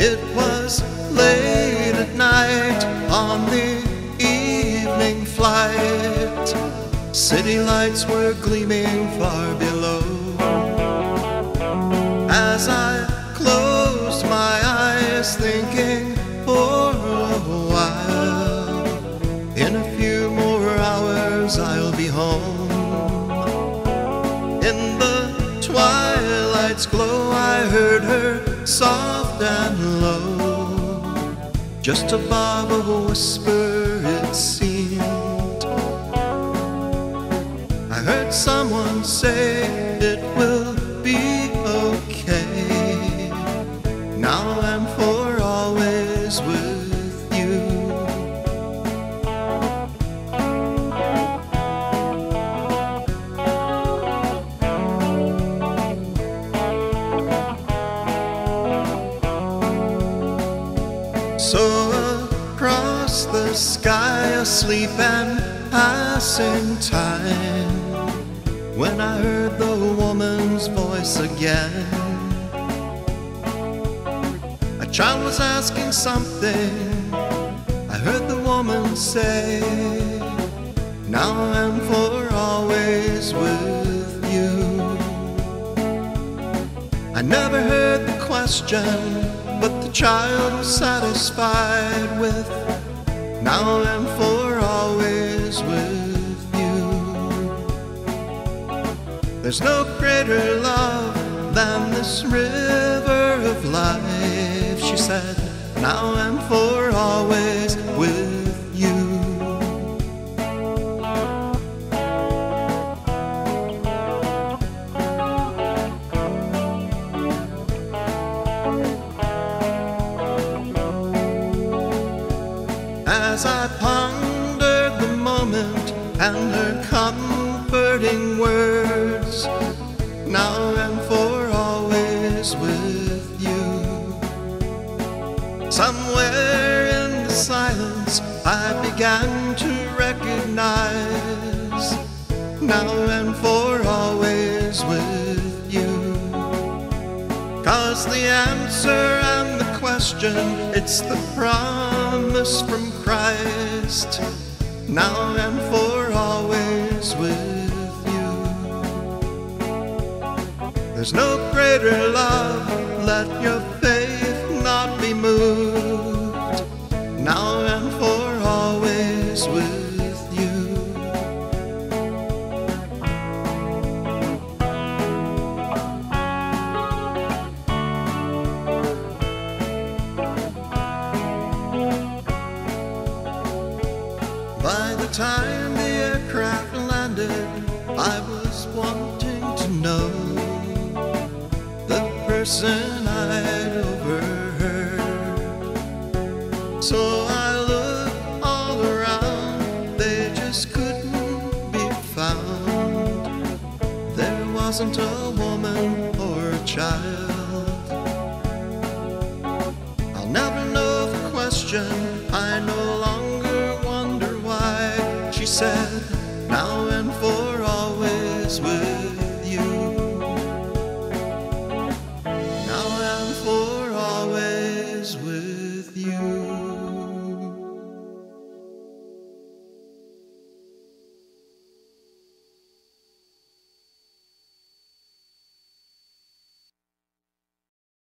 It was late at night on the evening flight. City lights were gleaming far below. As I closed my eyes, thinking for a while, in a few more hours I'll be home. In the twilight's glow, I heard her soft and low, just above a whisper it seemed. I heard someone say it will So across the sky, asleep and passing time, when I heard the woman's voice again. A child was asking something, I heard the woman say, Now I'm for always with you. I never heard the question, but the child was satisfied with, Now I'm for always with you. There's no greater love than this river of life, she said. Now I'm for always As I pondered the moment and her comforting words, now and for always with you. Somewhere in the silence, I began to recognize, now and for always with you. Cause the answer and the question, it's the promise from Christ. Now and for always with you. There's no greater love, let your faith not be moved. Now and for always with you. By the time the aircraft landed, I was wanting to know the person I'd overheard. So I looked all around, they just couldn't be found. There wasn't a woman or a child. I'll never know the question now and for always will.